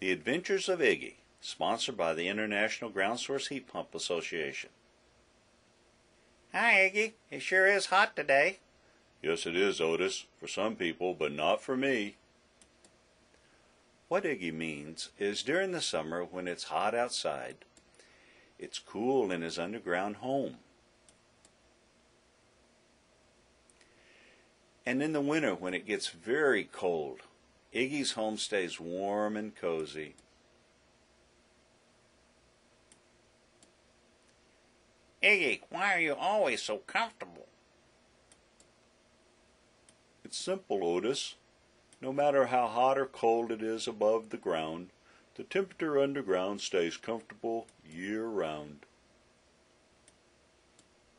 The Adventures of Iggy, sponsored by the International Ground Source Heat Pump Association. Hi, Iggy. It sure is hot today. Yes, it is, Otis, for some people, but not for me. What Iggy means is during the summer when it's hot outside, it's cool in his underground home. And in the winter when it gets very cold, Iggy's home stays warm and cozy. Iggy, why are you always so comfortable? It's simple, Otis. No matter how hot or cold it is above the ground, the temperature underground stays comfortable year round.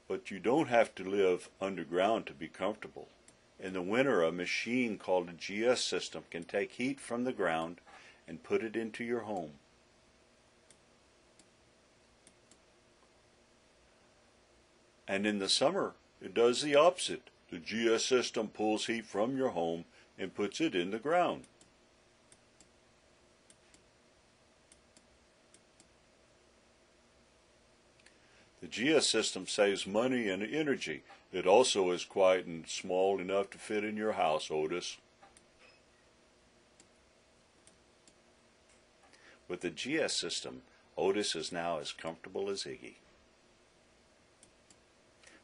But you don't have to live underground to be comfortable. In the winter, a machine called a GS system can take heat from the ground and put it into your home. And in the summer, it does the opposite. The GS system pulls heat from your home and puts it in the ground. The GS system saves money and energy. It also is quiet and small enough to fit in your house, Otis. With the GS system, Otis is now as comfortable as Iggy.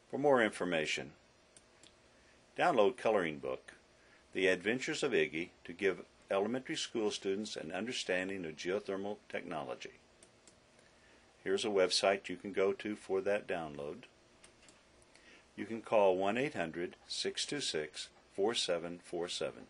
For more information, download Coloring Book, The Adventures of Iggy, to give elementary school students an understanding of geothermal technology. Here's a website you can go to for that download. You can call 1 800 626 4747.